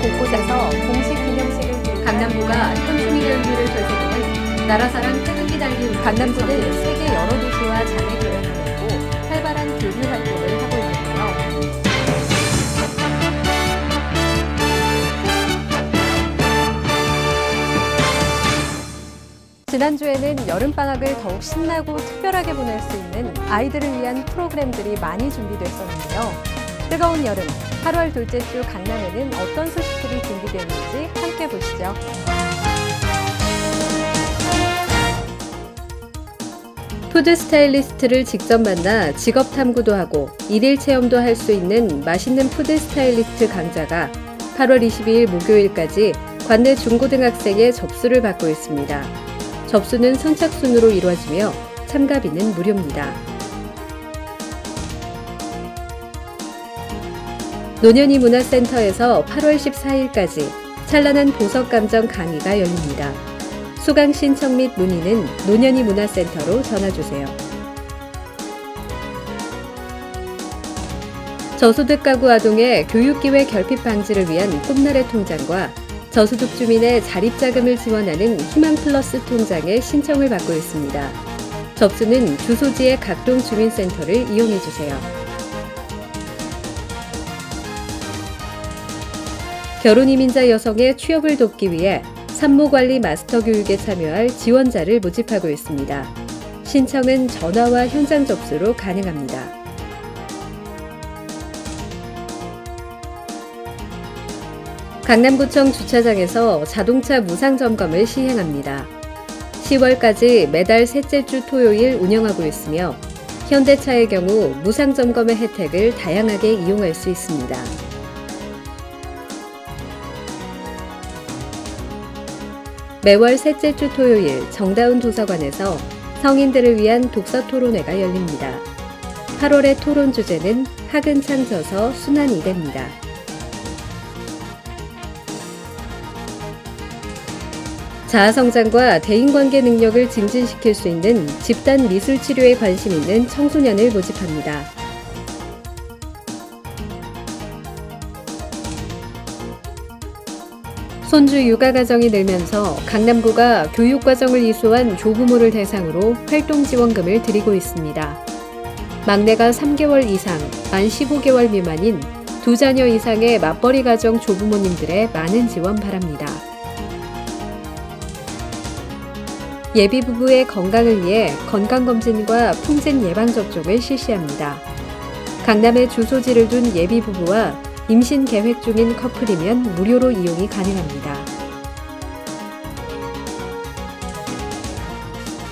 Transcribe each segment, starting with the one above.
곳곳에서 공식 기념식을 강남구가 현충일 연휴를 되새기는 나라사랑 태극기 달기 강남구는 세계 여러 도시와 자매 교연을 했고 활발한 교류 활동을 하고 있는데요. 지난주에는 여름방학을 더욱 신나고 특별하게 보낼 수 있는 아이들을 위한 프로그램들이 많이 준비됐었는데요. 뜨거운 여름, 8월 둘째 주 강남에는 어떤 소식들이 준비되는지 함께 보시죠. 푸드 스타일리스트를 직접 만나 직업 탐구도 하고 일일 체험도 할 수 있는 맛있는 푸드 스타일리스트 강좌가 8월 22일 목요일까지 관내 중고등학생의 접수를 받고 있습니다. 접수는 선착순으로 이루어지며 참가비는 무료입니다. 노년이 문화센터에서 8월 14일까지 찬란한 보석 감정 강의가 열립니다. 수강 신청 및 문의는 노년이 문화센터로 전화주세요. 저소득 가구 아동의 교육기회 결핍 방지를 위한 꿈나래 통장과 저소득 주민의 자립자금을 지원하는 희망플러스 통장에 신청을 받고 있습니다. 접수는 주소지의 각동 주민센터를 이용해 주세요. 결혼 이민자 여성의 취업을 돕기 위해 산모관리 마스터 교육에 참여할 지원자를 모집하고 있습니다. 신청은 전화와 현장 접수로 가능합니다. 강남구청 주차장에서 자동차 무상 점검을 시행합니다. 10월까지 매달 셋째 주 토요일 운영하고 있으며 현대차의 경우 무상 점검의 혜택을 다양하게 이용할 수 있습니다. 매월 셋째 주 토요일 정다운 도서관에서 성인들을 위한 독서 토론회가 열립니다. 8월의 토론 주제는 학은창 저서 순환 이대입니다. 자아성장과 대인관계 능력을 증진시킬 수 있는 집단 미술 치료에 관심 있는 청소년을 모집합니다. 손주 육아 가정이 늘면서 강남구가 교육 과정을 이수한 조부모를 대상으로 활동 지원금을 드리고 있습니다. 막내가 3개월 이상, 만 15개월 미만인 두 자녀 이상의 맞벌이 가정 조부모님들의 많은 지원 바랍니다. 예비 부부의 건강을 위해 건강검진과 풍진 예방접종을 실시합니다. 강남에 주소지를 둔 예비 부부와 임신 계획 중인 커플이면 무료로 이용이 가능합니다.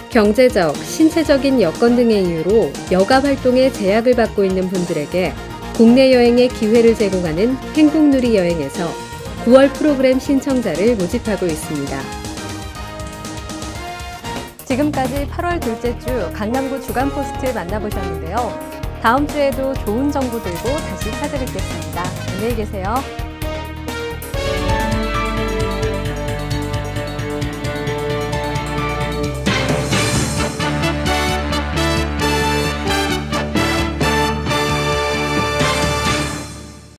경제적, 신체적인 여건 등의 이유로 여가 활동에 제약을 받고 있는 분들에게 국내 여행의 기회를 제공하는 행복누리 여행에서 9월 프로그램 신청자를 모집하고 있습니다. 지금까지 8월 둘째 주 강남구 주간 포스트 만나보셨는데요. 다음 주에도 좋은 정보 들고 다시 찾아뵙겠습니다. 안녕히 계세요.